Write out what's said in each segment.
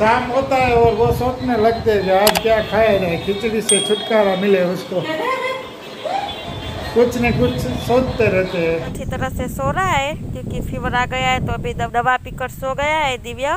शाम होता है और वो सोचने लगते हैं आज क्या खाया जाए, खिचड़ी से छुटकारा मिले उसको। कुछ न कुछ सोचते रहते हैं। अच्छी तरह से सो रहा है, क्योंकि फीवर आ गया है तो अभी दवा पीकर सो गया है, दिव्या।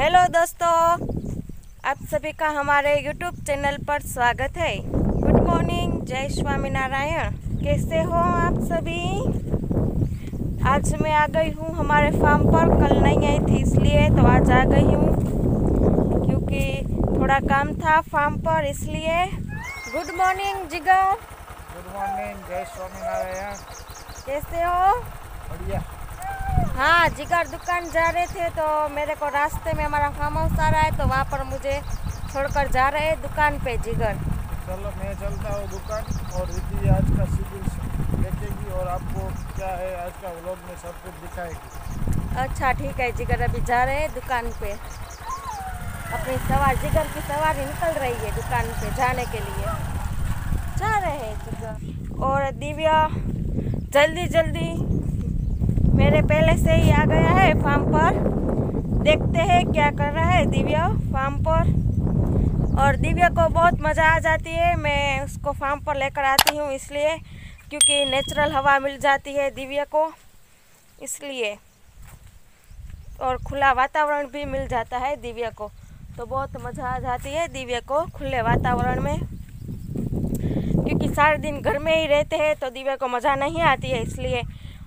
हेलो दोस्तों, आप सभी का हमारे यूट्यूब चैनल पर स्वागत है। गुड मॉर्निंग जय स्वामी नारायण कैसे हो आप सभी? आज मैं आ गई हूँ हमारे फार्म पर। कल नहीं आई थी इसलिए तो आज आ गई हूँ। क्योंकि थोड़ा काम था फार्म पर इसलिए। Good morning Jigar good morning जय स्वामीनारायण। कैसे हो? बढ़िया। हाँ जिगर दुकान जा रहे थे तो मेरे को रास्ते में हमारा फार्म हाउस आ रहा है तो वहाँ पर मुझे छोड़कर जा रहे हैं दुकान पे जिगर। चलो, मैं चलता हूँ दुकान और रिद्धि आज का शेड्यूल देखेगी और आपको क्या है आज का व्लॉग में सब कुछ दिखाएगी। अच्छा ठीक है जिगर, अभी जा रहे हैं दुकान पे। अपनी सवार, जिगर की सवारी निकल रही है दुकान पे जाने के लिए। जा रहे हैं जिगर। और दिव्या, जल्दी जल्दी मेरे पहले से ही आ गया है फार्म पर। देखते हैं क्या कर रहा है दिव्या फार्म पर। और दिव्या को बहुत मज़ा आ जाती है। मैं उसको फार्म पर लेकर आती हूँ इसलिए, क्योंकि नेचुरल हवा मिल जाती है दिव्या को, इसलिए। और खुला वातावरण भी मिल जाता है दिव्या को। तो बहुत मज़ा आ जाती है दिव्या को खुले वातावरण में। क्योंकि सारे दिन घर में ही रहते हैं तो दिव्या को मज़ा नहीं आती है, इसलिए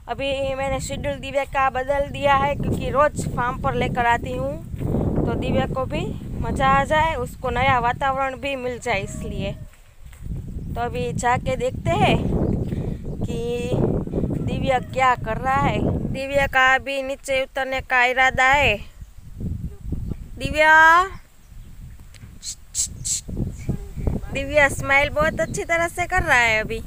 अभी मैंने शेड्यूल दिव्या का बदल दिया है, क्योंकि रोज़ फार्म पर लेकर आती हूँ। तो दिव्या को भी मज़ा आ जाए, उसको नया वातावरण भी मिल जाए इसलिए। तो अभी जाके देखते हैं कि दिव्या क्या कर रहा है। दिव्या का अभी नीचे उतरने का इरादा है। दिव्या! दिव्या स्माइल बहुत अच्छी तरह से कर रहा है अभी।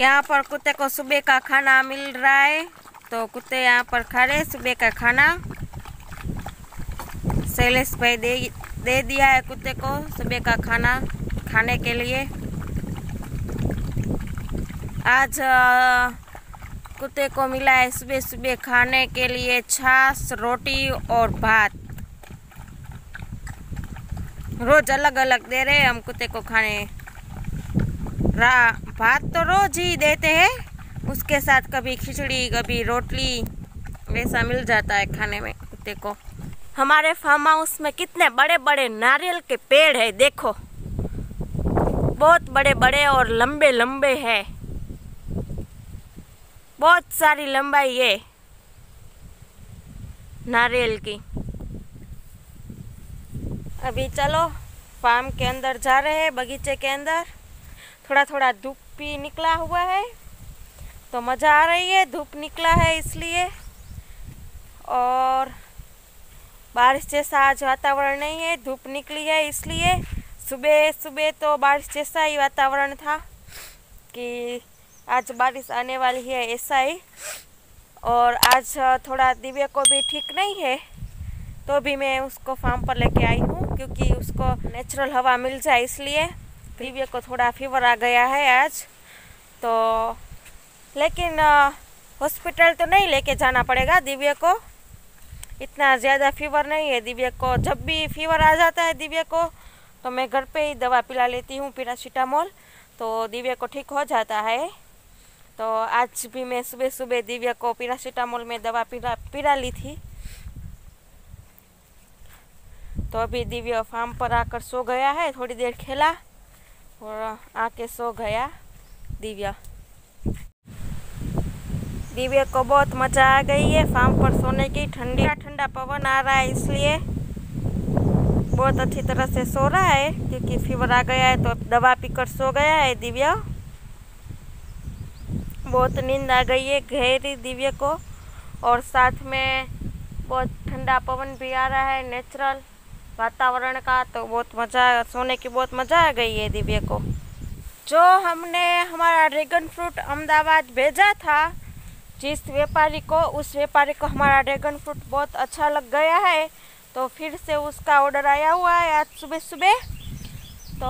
यहाँ पर कुत्ते को सुबह का खाना मिल रहा है तो कुत्ते यहाँ पर खा रहे सुबह का खाना। शैलेश भाई दे दे दिया है कुत्ते को सुबह का खाना, खाने के लिए। आज कुत्ते को मिला है सुबह सुबह खाने के लिए छाछ, रोटी और भात। रोज अलग अलग दे रहे हम कुत्ते को खाने। रा, भात तो रोज ही देते हैं, उसके साथ कभी खिचड़ी, कभी रोटली वैसा मिल जाता है खाने में कुत्ते को। हमारे फार्म हाउस में कितने बड़े बड़े नारियल के पेड़ है, देखो। बहुत बड़े बड़े और लंबे लंबे है। बहुत सारी लंबाई है नारियल की। अभी चलो, फार्म के अंदर जा रहे हैं, बगीचे के अंदर। थोड़ा थोड़ा धूप भी निकला हुआ है तो मज़ा आ रही है, धूप निकला है इसलिए। और बारिश जैसा आज वातावरण नहीं है, धूप निकली है इसलिए सुबह सुबह तो बारिश जैसा ही वातावरण था कि आज बारिश आने वाली है ऐसा ही। और आज थोड़ा दिव्य को भी ठीक नहीं है तो भी मैं उसको फार्म पर लेके आई हूँ क्योंकि उसको नेचुरल हवा मिल जाए इसलिए दिव्य को थोड़ा फीवर आ गया है आज। तो लेकिन हॉस्पिटल तो नहीं लेके जाना पड़ेगा दिव्य को। इतना ज़्यादा फीवर नहीं है दिव्या को। जब भी फीवर आ जाता है दिव्या को तो मैं घर पे ही दवा पिला लेती हूँ पैरासीटामोल तो दिव्या को ठीक हो जाता है। तो आज भी मैं सुबह सुबह दिव्या को पैरासीटामोल में दवा पिला पिला ली थी। तो अभी दिव्या फार्म पर आकर सो गया है, थोड़ी देर खेला और आके सो गया दिव्या। दिव्या को बहुत मज़ा आ गई है। फार्म पर सोने की ठंडी ठंडा पवन आ रहा है, इसलिए बहुत अच्छी तरह से सो रहा है, क्योंकि फीवर आ गया है तो दवा पीकर सो गया है दिव्या। बहुत नींद आ गई है गहरी दिव्या को, और साथ में बहुत ठंडा पवन भी आ रहा है नेचुरल वातावरण का तो बहुत मज़ा, सोने की बहुत मज़ा आ गई है दिव्या को। जो हमने हमारा ड्रैगन फ्रूट अहमदाबाद भेजा था जिस व्यापारी को, उस व्यापारी को हमारा ड्रैगन फ्रूट बहुत अच्छा लग गया है तो फिर से उसका ऑर्डर आया हुआ है आज सुबह सुबह। तो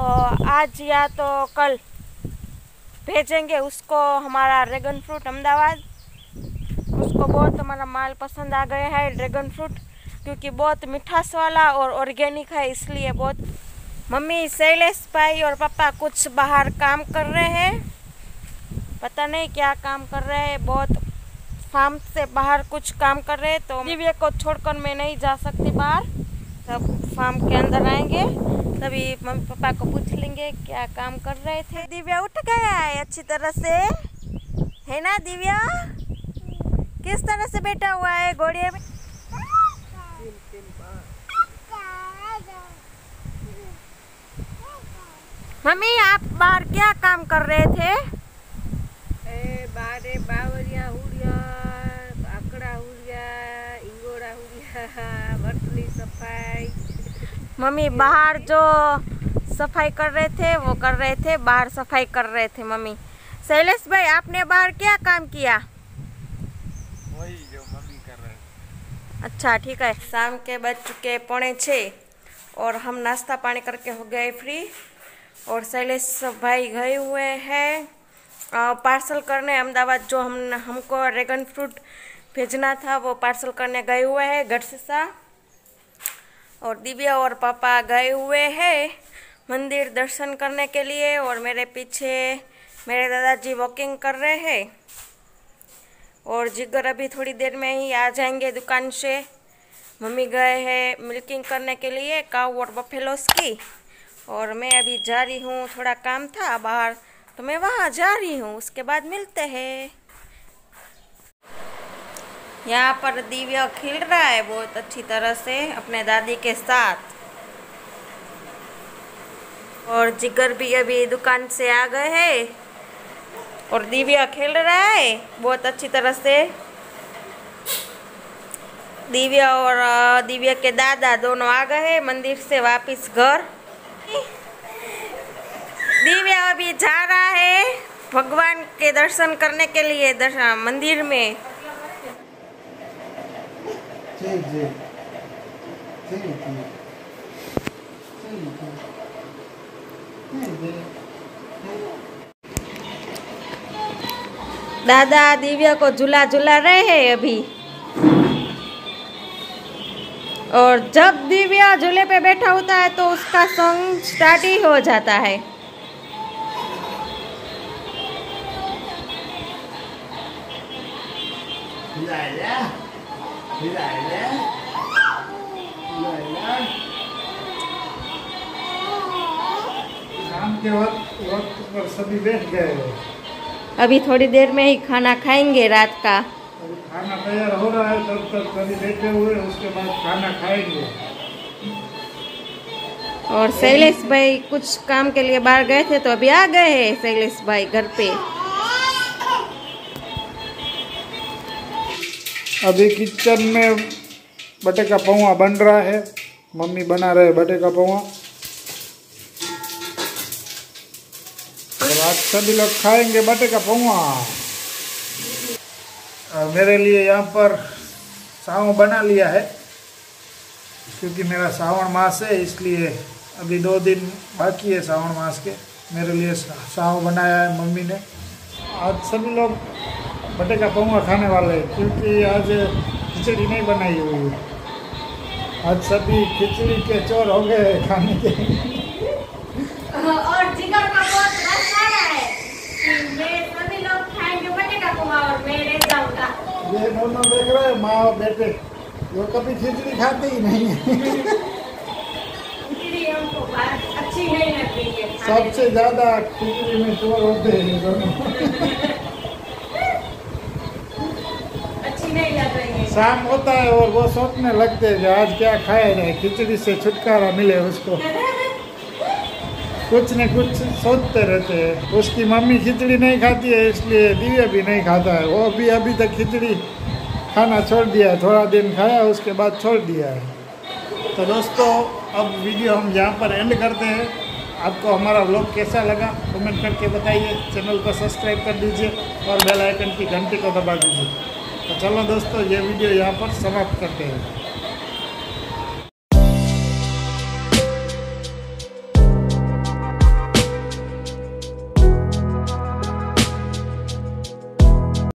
आज या तो कल भेजेंगे उसको हमारा ड्रैगन फ्रूट अहमदाबाद। उसको बहुत हमारा माल पसंद आ गया है ड्रैगन फ्रूट क्योंकि बहुत मिठास वाला और ऑर्गेनिक है, इसलिए बहुत मम्मी शैलेश भाई और पापा कुछ बाहर काम कर रहे हैं। पता नहीं क्या काम कर रहे हैं, बहुत फार्म से बाहर कुछ काम कर रहे तो दिव्या को छोड़कर मैं नहीं जा सकती बाहर। तब फार्म के अंदर आएँगे तभी मम्मी पापा को पूछ लेंगे क्या काम कर रहे थे। दिव्या उठ गया है अच्छी तरह से। है ना दिव्या? किस तरह से बैठा हुआ है घोड़िया में? मम्मी आप बाहर क्या काम कर रहे थे? ए, बारे बारे मम्मी बाहर जो सफ़ाई कर रहे थे वो कर रहे थे बाहर सफ़ाई कर रहे थे मम्मी। शैलेश भाई आपने बाहर क्या काम किया? वही जो मम्मी कर रहे अच्छा ठीक है। शाम के बज चुके पौने छः और हम नाश्ता पानी करके हो गए फ्री। और शैलेश भाई गए हुए हैं पार्सल करने। अहमदाबाद जो हम हमको ड्रैगन फ्रूट भेजना था वो पार्सल करने गए हुए हैं गढ़सिसा और दिव्या और पापा गए हुए हैं मंदिर दर्शन करने के लिए और मेरे पीछे मेरे दादाजी वॉकिंग कर रहे हैं। और जिगर अभी थोड़ी देर में ही आ जाएँगे दुकान से। मम्मी गए हैं मिल्किंग करने के लिए काऊ और बफेलोस की। और मैं अभी जा रही हूँ, थोड़ा काम था बाहर तो मैं वहाँ जा रही हूँ, उसके बाद मिलते हैं। यहाँ पर दिव्या खिल रहा है बहुत अच्छी तरह से अपने दादी के साथ। और जिगर भी अभी दुकान से आ गए हैं। और दिव्या खेल रहा है बहुत अच्छी तरह से। दिव्या और दिव्या के दादा दोनों आ गए हैं मंदिर से वापस घर। दिव्या अभी जा रहा है भगवान के दर्शन करने के लिए दर्शन मंदिर में। जी। जी जी जी दादा दिव्या को झूला झूला रहे हैं अभी। और जब दिव्या झूले पे बैठा होता है तो उसका सॉन्ग स्टार्ट ही हो जाता है। अभी थोड़ी देर में ही खाना खाएँगे रात का। खाना तैयार हो रहा है तब तक सभी बैठे हुए उसके बाद खाना खाएँगे और शैलेश भाई कुछ काम के लिए बाहर गए थे तो अभी आ गए हैं शैलेश भाई घर पे। अभी किचन में बटे का पौवा बन रहा है। मम्मी बना रहे बटे का पौवा आज सभी लोग खाएँगे बटे का पौवा मेरे लिए यहाँ पर साव बना लिया है, क्योंकि मेरा सावन मास है, इसलिए अभी दो दिन बाकी है सावन मास के। मेरे लिए साव बनाया है मम्मी ने। आज सभी लोग बटे का पौवा खाने वाले क्योंकि आज खिचड़ी नहीं बनाई हुई है आज सभी खिचड़ी के चोर हो गए खाने के और जिगर का बहुत रस आ रहा है मैं सभी लोग खाएँगे बटे का पोहा और मैं रह जाऊँगा ये दोनों देख रहे हैं माँ और बेटे वो कभी खिचड़ी खाते ही नहीं है खिचड़ी हमको बात अच्छी नहीं लगती है सबसे ज़्यादा खिचड़ी में चोर होते हैं दोनों शाम होता है और वो सोचने लगते हैं कि आज क्या खाया जाए, खिचड़ी से छुटकारा मिले उसको। कुछ न कुछ सोचते रहते हैं। उसकी मम्मी खिचड़ी नहीं खाती है, इसलिए दिव्या भी नहीं खाता है। वो भी अभी तक खिचड़ी खाना छोड़ दिया है, थोड़ा दिन खाया, उसके बाद छोड़ दिया है। तो दोस्तों, अब वीडियो हम यहाँ पर एंड करते हैं। आपको हमारा व्लॉग कैसा लगा कमेंट करके बताइए। चैनल को सब्सक्राइब कर दीजिए और बेल आइकन की घंटी को दबा दीजिए। तो चलो दोस्तों ये वीडियो यहाँ पर समाप्त करते हैं।